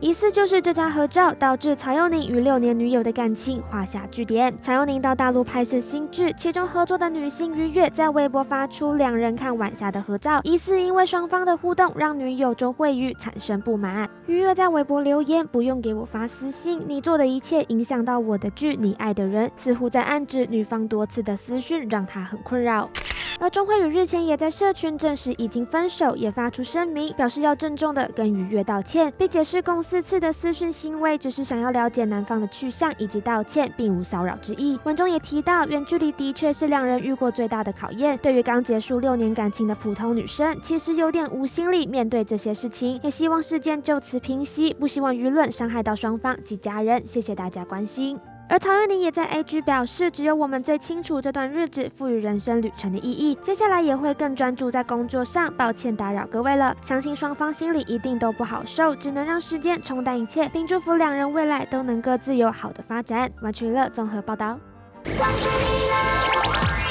疑似就是这张合照导致曹佑宁与六年女友的感情画下句点。曹佑宁到大陆拍摄新剧，其中合作的女星于月在微博发出两人看晚霞的合照，疑似因为双方的互动让女友周慧宇产生不满。于月在微博留言：“不用给我发私信，你做的一切影响到我的剧《你爱的人》，似乎在暗指女方多次的私讯让他很困扰。”而钟慧宇日前也在社群证实已经分手，也发出声明，表示要郑重的跟于月道歉，并解释共四次的私讯行为只是想要了解男方的去向以及道歉，并无骚扰之意。文中也提到，远距离的确是两人遇过最大的考验。对于刚结束六年感情的普通女生，其实有点无心力面对这些事情，也希望事件就此平息，不希望舆论伤害到双方及家人。谢谢大家关心。而曹佑宁也在 A G 表示，只有我们最清楚这段日子赋予人生旅程的意义。接下来也会更专注在工作上，抱歉打扰各位了。相信双方心里一定都不好受，只能让时间冲淡一切，并祝福两人未来都能各自有好的发展。完全乐综合报道。关注你